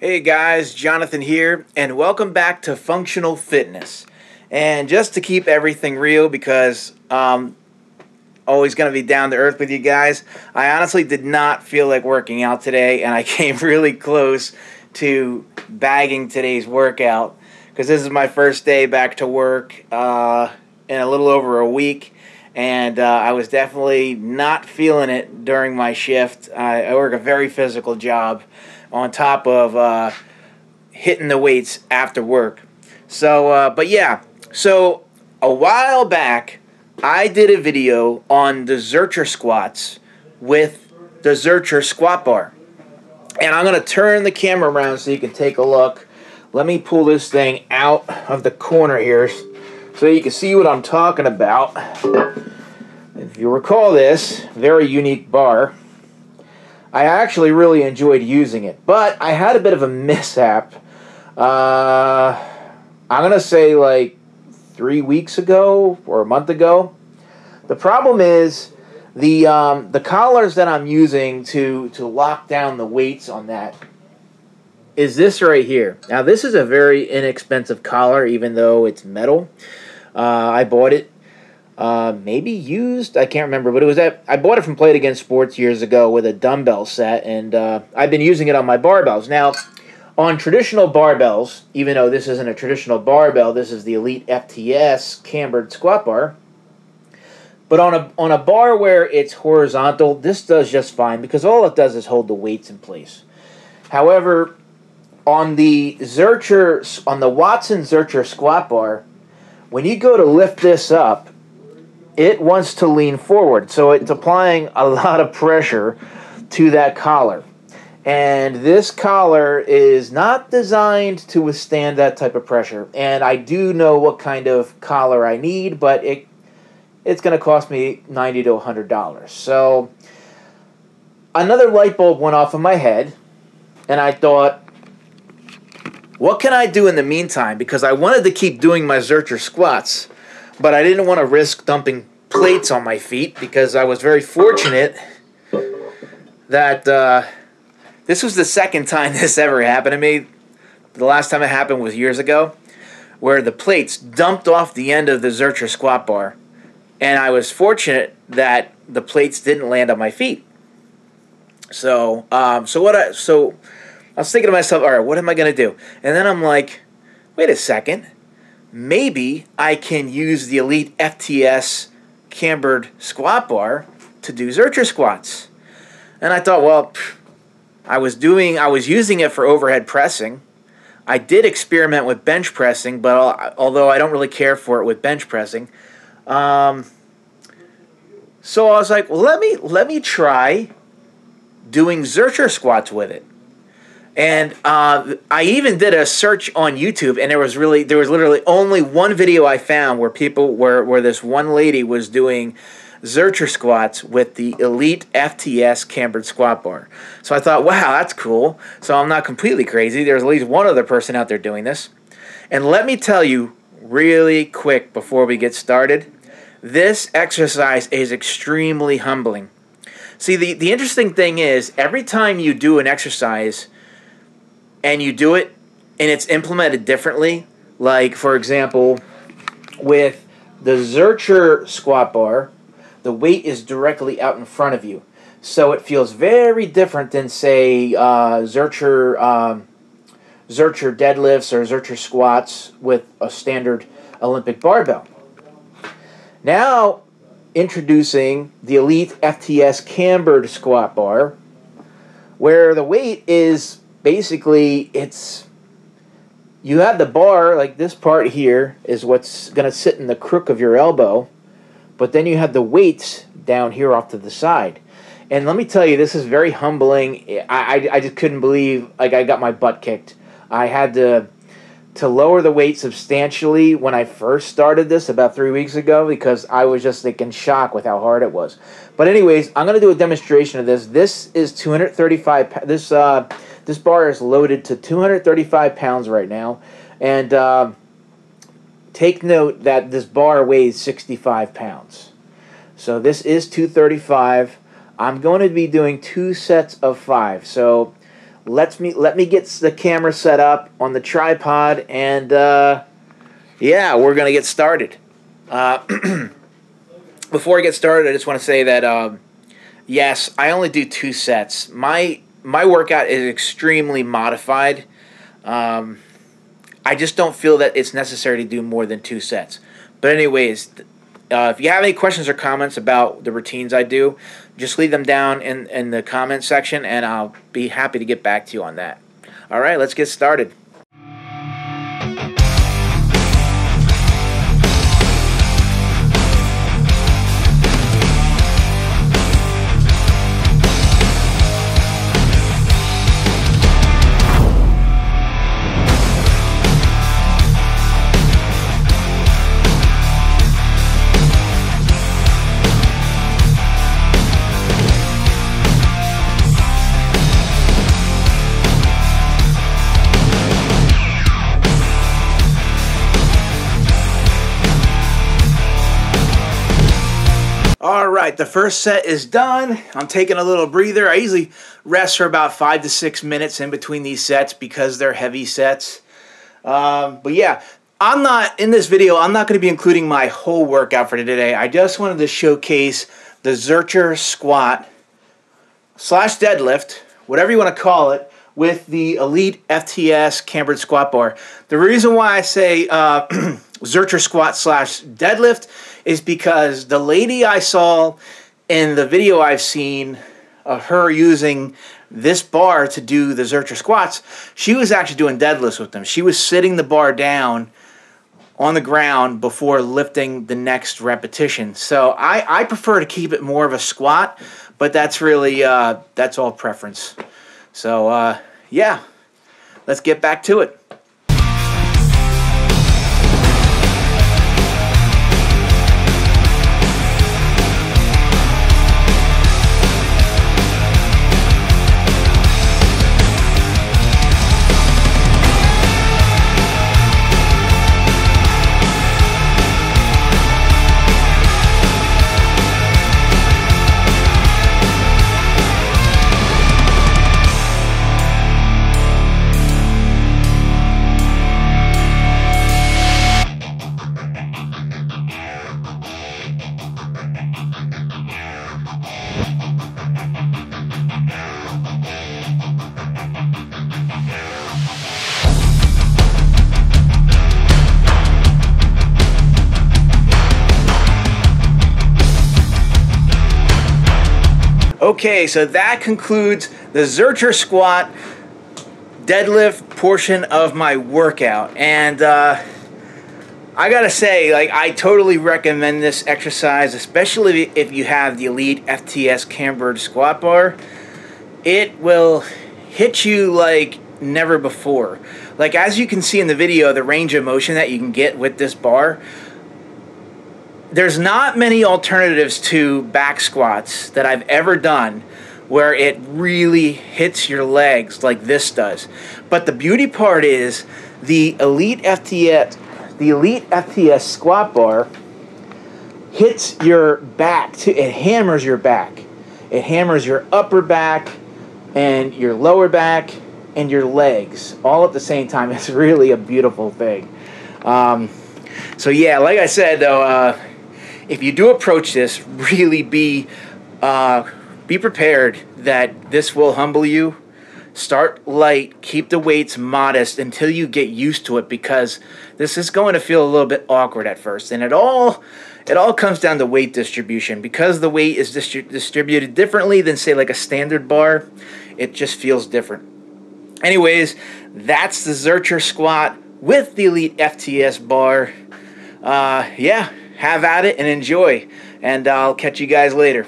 Hey guys, Jonathan here, and welcome back to Functional Fitness. And just to keep everything real, because um, always going to be down to earth with you guys, I honestly did not feel like working out today, and I came really close to bagging today's workout because this is my first day back to work uh, in a little over a week. And uh, I was definitely not feeling it during my shift. I, I work a very physical job on top of uh, hitting the weights after work. So, uh, but yeah, so a while back, I did a video on the Zercher squats with the Zercher squat bar. And I'm going to turn the camera around so you can take a look. Let me pull this thing out of the corner here so you can see what I'm talking about. If you recall this, very unique bar. I actually really enjoyed using it, but I had a bit of a mishap. Uh, I'm gonna say like three weeks ago or a month ago. The problem is the um, the collars that I'm using to to lock down the weights on that is this right here. Now this is a very inexpensive collar, even though it's metal. Uh, I bought it uh, maybe used. I can't remember, but it was at. I bought it from Play It Again Sports years ago with a dumbbell set, and uh, I've been using it on my barbells. Now, on traditional barbells, even though this isn't a traditional barbell, this is the Elite FTS cambered squat bar. But on a on a bar where it's horizontal, this does just fine because all it does is hold the weights in place. However, on the Zercher on the Watson Zercher squat bar, when you go to lift this up, it wants to lean forward. So it's applying a lot of pressure to that collar. And this collar is not designed to withstand that type of pressure. And I do know what kind of collar I need, but it it's going to cost me 90 to $100. So another light bulb went off in my head, and I thought, what can I do in the meantime? Because I wanted to keep doing my Zercher squats but I didn't want to risk dumping plates on my feet because I was very fortunate that uh, this was the second time this ever happened to me. The last time it happened was years ago, where the plates dumped off the end of the Zercher squat bar, and I was fortunate that the plates didn't land on my feet. So, um, so what I so I was thinking to myself, all right, what am I gonna do? And then I'm like, wait a second maybe I can use the Elite FTS cambered squat bar to do Zercher squats. And I thought, well, I was doing, I was using it for overhead pressing. I did experiment with bench pressing, but although I don't really care for it with bench pressing, um, so I was like, well, let me let me try doing Zercher squats with it. And uh, I even did a search on YouTube, and there was really there was literally only one video I found where people where where this one lady was doing Zercher squats with the Elite FTS cambered squat bar. So I thought, wow, that's cool. So I'm not completely crazy. There's at least one other person out there doing this. And let me tell you really quick before we get started, this exercise is extremely humbling. See, the, the interesting thing is, every time you do an exercise, and you do it and it's implemented differently, like for example, with the Zercher squat bar, the weight is directly out in front of you. So it feels very different than, say, uh, Zercher, um, Zercher deadlifts or Zercher squats with a standard Olympic barbell. Now, introducing the Elite FTS cambered squat bar, where the weight is basically it's you have the bar like this part here is what's going to sit in the crook of your elbow but then you have the weights down here off to the side. And let me tell you this is very humbling. I, I, I just couldn't believe like i got my butt kicked. I had to to lower the weight substantially when i first started this about three weeks ago because i was just like in shock with how hard it was. But anyways i'm going to do a demonstration of this. This is 235 this uh this bar is loaded to 235 pounds right now. And uh, take note that this bar weighs 65 pounds. So this is 235. I'm going to be doing two sets of five. So Let me let me get the camera set up on the tripod, and uh, yeah, we're gonna get started. Uh, before I get started, I just want to say that um, yes, I only do two sets. My my workout is extremely modified. Um, I just don't feel that it's necessary to do more than two sets. But anyways, uh, if you have any questions or comments about the routines I do, just leave them down in, in the comment section and I'll be happy to get back to you on that. All right, let's get started. All right, the first set is done. I'm taking a little breather. I usually rest for about five to six minutes in between these sets because they're heavy sets. Um, but yeah, I'm not, in this video, I'm not going to be including my whole workout for today. I just wanted to showcase the Zercher squat slash deadlift, whatever you want to call it, with the Elite FTS cambered squat bar. The reason why I say uh, Zercher squat slash deadlift is because the lady I saw in the video I've seen of her using this bar to do the Zercher squats, she was actually doing deadlifts with them. She was sitting the bar down on the ground before lifting the next repetition. So I, I prefer to keep it more of a squat, but that's really, uh, that's all preference. So uh, yeah, let's get back to it. Okay, so that concludes the Zercher squat deadlift portion of my workout. And uh, I gotta say, like, I totally recommend this exercise, especially if you have the Elite FTS cambered squat bar. It will hit you like never before. Like, as you can see in the video, the range of motion that you can get with this bar there's not many alternatives to back squats that I've ever done where it really hits your legs like this does. But the beauty part is the Elite FTS the Elite FTS squat bar hits your back to it hammers your back. It hammers your upper back and your lower back and your legs all at the same time. It's really a beautiful thing. Um, so yeah, like I said though, uh, if you do approach this, really be uh, be prepared that this will humble you. Start light, keep the weights modest until you get used to it because this is going to feel a little bit awkward at first. And it all it all comes down to weight distribution because the weight is distri- distributed differently than say like a standard bar. It just feels different. Anyways, that's the Zercher squat with the Elite FTS bar. Uh, yeah, have at it and enjoy. And I'll catch you guys later.